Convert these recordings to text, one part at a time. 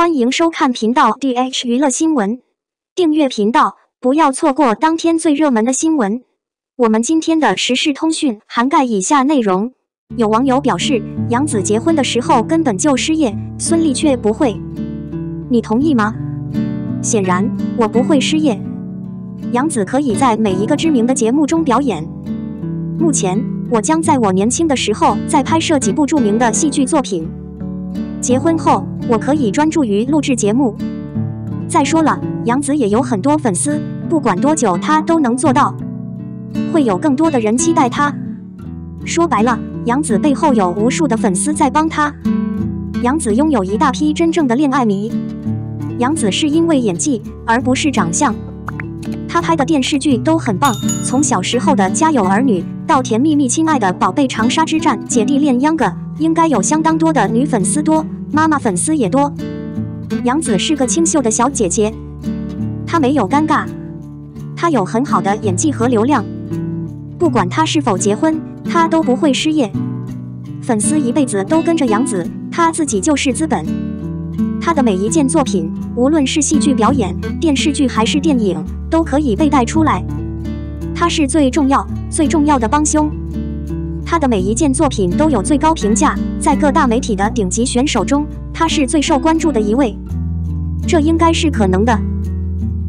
欢迎收看频道 DH 娱乐新闻，订阅频道，不要错过当天最热门的新闻。我们今天的时事通讯涵盖以下内容：有网友表示，杨紫结婚的时候根本就失业，孙俪却不会，你同意吗？显然，我不会失业。杨紫可以在每一个知名的节目中表演。目前，我将在我年轻的时候再拍摄几部著名的戏剧作品。结婚后，我可以专注于录制节目。再说了，杨紫也有很多粉丝，不管多久，她都能做到。会有更多的人期待她。说白了，杨紫背后有无数的粉丝在帮她。杨紫拥有一大批真正的恋爱迷。杨紫是因为演技，而不是长相。她拍的电视剧都很棒，从小时候的《家有儿女》到《甜蜜蜜》《亲爱的宝贝》《长沙之战》《姐弟恋》秧歌。应该有相当多的女粉丝多，妈妈粉丝也多。杨紫是个清秀的小姐姐，她没有尴尬，她有很好的演技和流量。不管她是否结婚，她都不会失业。粉丝一辈子都跟着杨紫，她自己就是资本。她的每一件作品，无论是戏剧表演、电视剧还是电影，都可以被带出来。她是最重要、最重要的帮凶。他的每一件作品都有最高评价，在各大媒体的顶级选手中，他是最受关注的一位。这应该是可能的。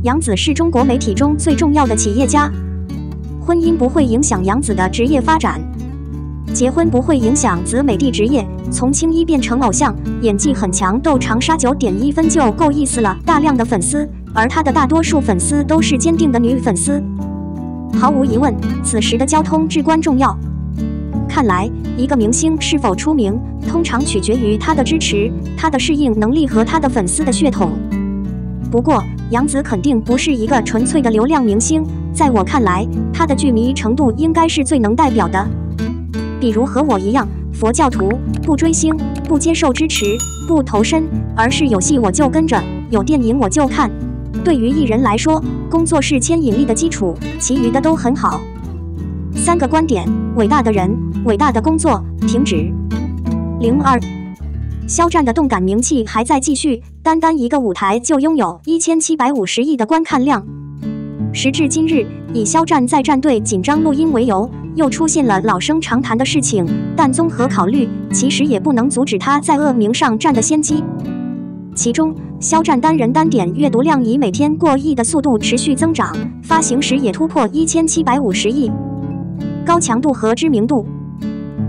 杨紫是中国媒体中最重要的企业家，婚姻不会影响杨紫的职业发展，结婚不会影响子美的职业。从青衣变成偶像，演技很强，斗长沙九点一分就够意思了。大量的粉丝，而他的大多数粉丝都是坚定的女粉丝。毫无疑问，此时的交通至关重要。看来，一个明星是否出名，通常取决于他的支持、他的适应能力和他的粉丝的血统。不过，杨紫肯定不是一个纯粹的流量明星，在我看来，她的剧迷程度应该是最能代表的。比如和我一样，佛教徒，不追星，不接受支持，不投身，而是有戏我就跟着，有电影我就看。对于艺人来说，工作是牵引力的基础，其余的都很好。三个观点：伟大的人，伟大的工作。停止。零二，肖战的动感名气还在继续，单单一个舞台就拥有一千七百五十亿的观看量。时至今日，以肖战在战队紧张录音为由，又出现了老生常谈的事情，但综合考虑，其实也不能阻止他在恶名上占的先机。其中，肖战单人单点阅读量以每天过亿的速度持续增长，发行时也突破一千七百五十亿。高强度和知名度，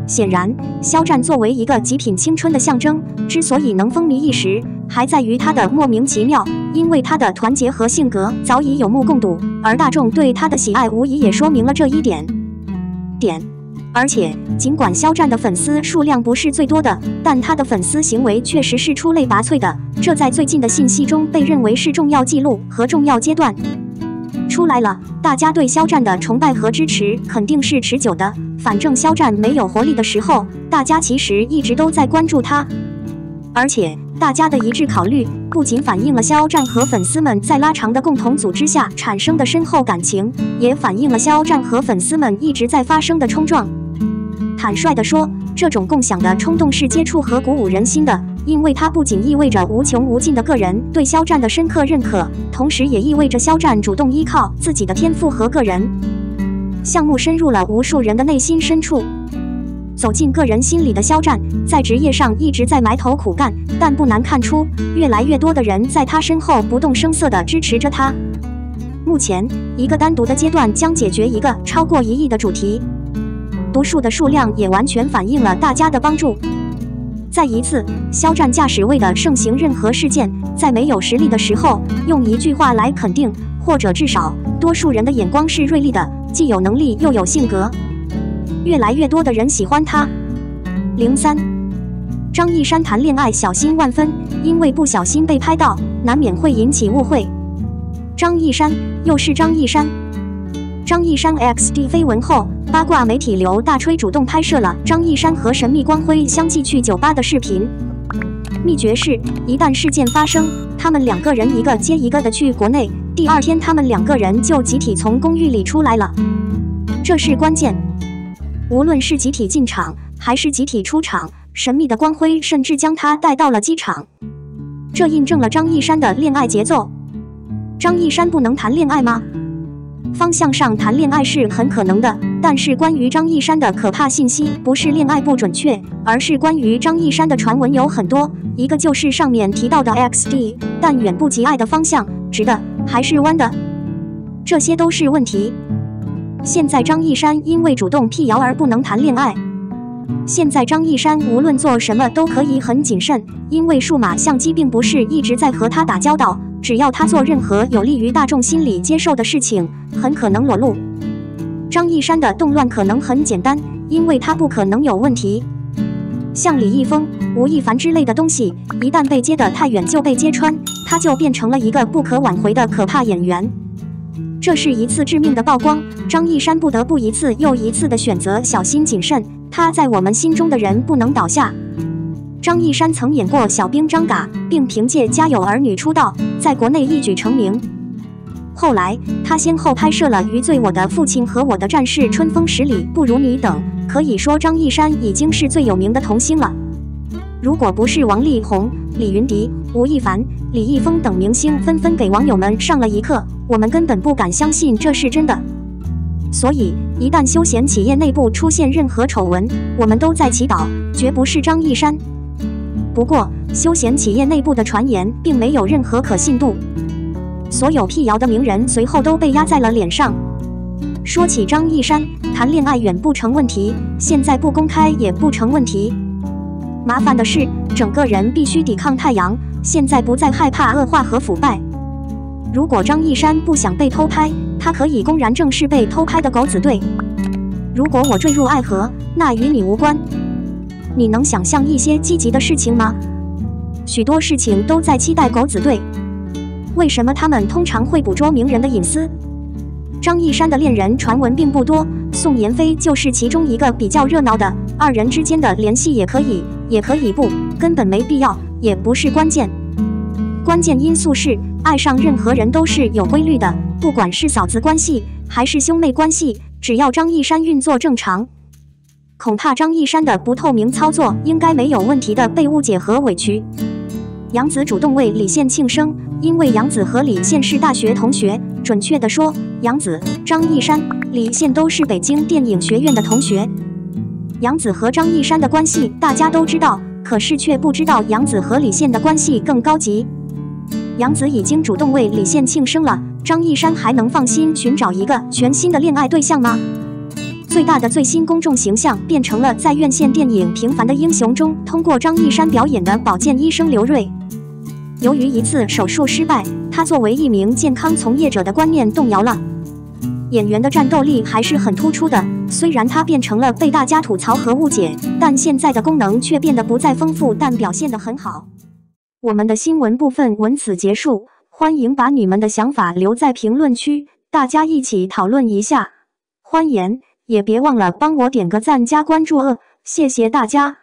显然，肖战作为一个极品青春的象征，之所以能风靡一时，还在于他的莫名其妙。因为他的团结和性格早已有目共睹，而大众对他的喜爱无疑也说明了这一点。点，而且，尽管肖战的粉丝数量不是最多的，但他的粉丝行为确实是出类拔萃的，这在最近的信息中被认为是重要记录和重要阶段。出来了，大家对肖战的崇拜和支持肯定是持久的。反正肖战没有活力的时候，大家其实一直都在关注他。而且，大家的一致考虑不仅反映了肖战和粉丝们在拉长的共同组织下产生的深厚感情，也反映了肖战和粉丝们一直在发生的冲撞。坦率地说，这种共享的冲动是接触和鼓舞人心的。因为它不仅意味着无穷无尽的个人对肖战的深刻认可，同时也意味着肖战主动依靠自己的天赋和个人项目深入了无数人的内心深处，走进个人心里的肖战，在职业上一直在埋头苦干，但不难看出，越来越多的人在他身后不动声色地支持着他。目前，一个单独的阶段将解决一个超过一亿的主题，读数的数量也完全反映了大家的帮助。再一次，肖战驾驶位的盛行任何事件，在没有实力的时候，用一句话来肯定，或者至少多数人的眼光是锐利的，既有能力又有性格，越来越多的人喜欢他。零三，张一山谈恋爱小心万分，因为不小心被拍到，难免会引起误会。张一山又是张一山。张一山 X D 绯闻后，八卦媒体刘大吹主动拍摄了张一山和神秘光辉相继去酒吧的视频。秘诀是，一旦事件发生，他们两个人一个接一个的去国内，第二天他们两个人就集体从公寓里出来了。这是关键。无论是集体进场还是集体出场，神秘的光辉甚至将他带到了机场。这印证了张一山的恋爱节奏。张一山不能谈恋爱吗？方向上谈恋爱是很可能的，但是关于张一山的可怕信息不是恋爱不准确，而是关于张一山的传闻有很多。一个就是上面提到的 XD，但远不及爱的方向，直的还是弯的，这些都是问题。现在张一山因为主动辟谣而不能谈恋爱。现在张一山无论做什么都可以很谨慎，因为数码相机并不是一直在和他打交道。只要他做任何有利于大众心理接受的事情，很可能裸露。张一山的动乱可能很简单，因为他不可能有问题。像李易峰、吴亦凡之类的东西，一旦被揭得太远就被揭穿，他就变成了一个不可挽回的可怕演员。这是一次致命的曝光，张一山不得不一次又一次的选择小心谨慎。他在我们心中的人不能倒下。张一山曾演过小兵张嘎，并凭借《家有儿女》出道，在国内一举成名。后来，他先后拍摄了《余罪》《我的父亲》和《我的战士春风十里不如你》等，可以说张一山已经是最有名的童星了。如果不是王力宏、李云迪、吴亦凡、李易峰等明星纷纷给网友们上了一课，我们根本不敢相信这是真的。所以，一旦休闲企业内部出现任何丑闻，我们都在祈祷，绝不是张一山。不过，休闲企业内部的传言并没有任何可信度，所有辟谣的名人随后都被压在了脸上。说起张一山，谈恋爱远不成问题，现在不公开也不成问题。麻烦的是，整个人必须抵抗太阳，现在不再害怕恶化和腐败。如果张一山不想被偷拍，他可以公然正视被偷拍的狗子队。如果我坠入爱河，那与你无关。你能想象一些积极的事情吗？许多事情都在期待狗子队。为什么他们通常会捕捉名人的隐私？张一山的恋人传闻并不多，宋妍霏就是其中一个比较热闹的。二人之间的联系也可以，也可以不，根本没必要，也不是关键。关键因素是，爱上任何人都是有规律的，不管是嫂子关系还是兄妹关系，只要张一山运作正常。恐怕张一山的不透明操作应该没有问题的被误解和委屈。杨紫主动为李现庆生，因为杨紫和李现是大学同学，准确的说，杨紫、张一山、李现都是北京电影学院的同学。杨紫和张一山的关系大家都知道，可是却不知道杨紫和李现的关系更高级。杨紫已经主动为李现庆生了，张一山还能放心寻找一个全新的恋爱对象吗？最大的最新公众形象变成了在院线电影《平凡的英雄》中通过张一山表演的保健医生刘瑞。由于一次手术失败，他作为一名健康从业者的观念动摇了。演员的战斗力还是很突出的，虽然他变成了被大家吐槽和误解，但现在的功能却变得不再丰富，但表现得很好。我们的新闻部分文此结束，欢迎把你们的想法留在评论区，大家一起讨论一下。欢迎。也别忘了帮我点个赞加关注哦，谢谢大家。